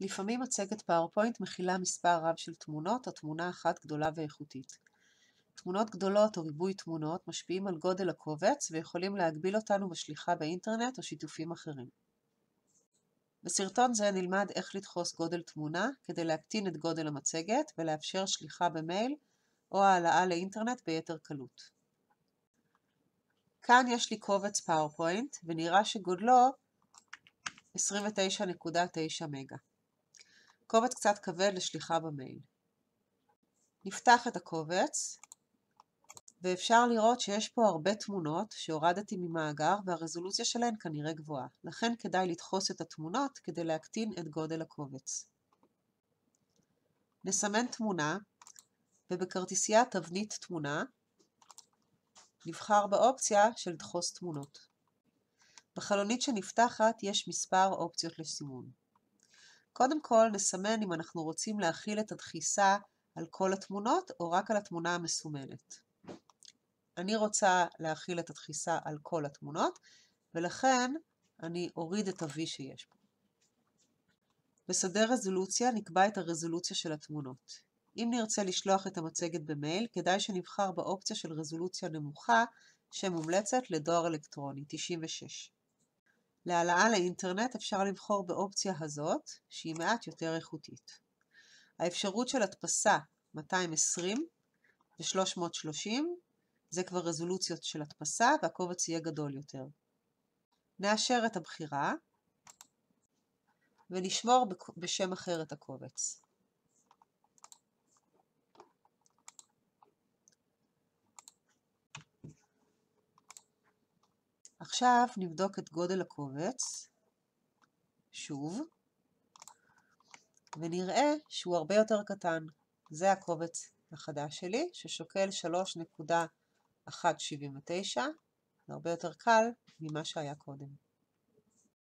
לפעמים מצגת PowerPoint מכילה מספר רב של תמונות או תמונה אחת גדולה ואיכותית. תמונות גדולות או ריבוי תמונות משפיעים על גודל הקובץ ויכולים להגביל אותנו בשליחה באינטרנט או שיתופים אחרים. בסרטון זה נלמד איך לדחוס גודל תמונה כדי להקטין את גודל המצגת ולאפשר שליחה במייל או העלאה לאינטרנט ביתר קלות. כאן יש לי קובץ PowerPoint ונראה שגודלו 29.9 מגה. קובץ קצת כבד לשליחה במייל. נפתח את הקובץ ואפשר לראות שיש פה הרבה תמונות שהורדתי ממאגר והרזולוציה שלהן כנראה גבוהה, לכן כדאי לדחוס את התמונות כדי להקטין את גודל הקובץ. נסמן תמונה ובכרטיסיית תבנית תמונה נבחר באופציה של דחוס תמונות. בחלונית שנפתחת יש מספר אופציות לסימון. קודם כל נסמן אם אנחנו רוצים להכיל את הדחיסה על כל התמונות או רק על התמונה המסומנת. אני רוצה להכיל את הדחיסה על כל התמונות ולכן אני אוריד את ה-V שיש פה. בשדה רזולוציה נקבע את הרזולוציה של התמונות. אם נרצה לשלוח את המצגת במייל, כדאי שנבחר באופציה של רזולוציה נמוכה שמומלצת לדואר אלקטרוני 96. להעלאה לאינטרנט אפשר לבחור באופציה הזאת, שהיא מעט יותר איכותית. האפשרות של הדפסה 220 ו-330 זה כבר רזולוציות של הדפסה והקובץ יהיה גדול יותר. נאשר את הבחירה ונשמור בשם אחר את הקובץ. עכשיו נבדוק את גודל הקובץ, שוב, ונראה שהוא הרבה יותר קטן. זה הקובץ החדש שלי, ששוקל 3.179, זה הרבה יותר קל ממה שהיה קודם.